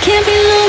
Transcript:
Can't be lonely.